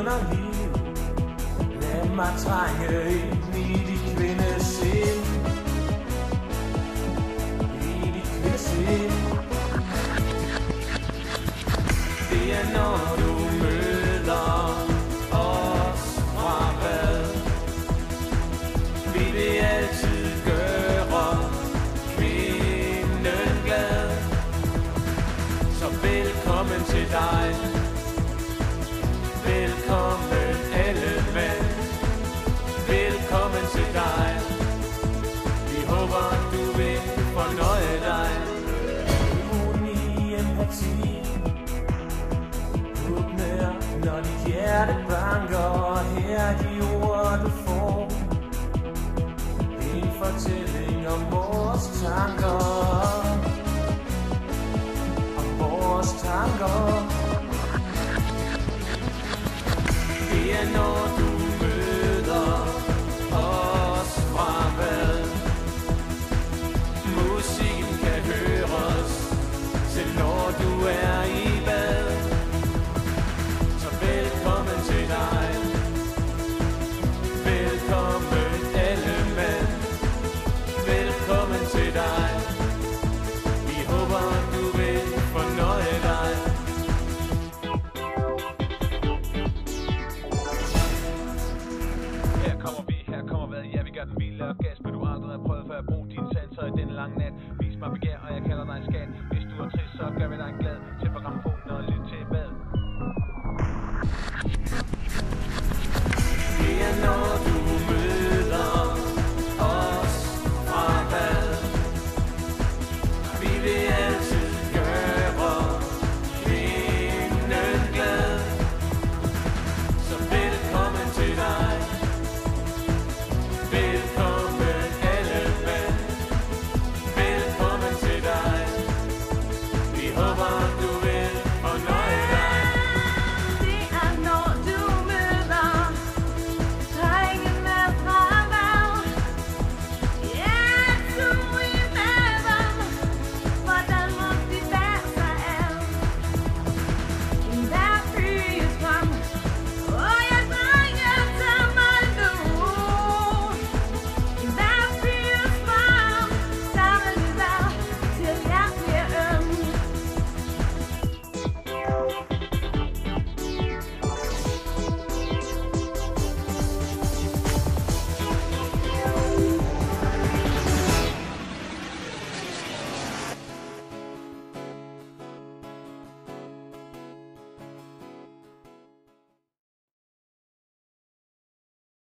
underliv Lad mig trænge ind i dit kvindesind I dit kvindesind Det er når du møder os fra hvad Vi vil altid gøre kvinden glad Så velkommen til dig. Empati Åbne når dit hjerte banker her er de ord du får. En fortælling om vores tanker. Om vores tanker. Det er Langnet.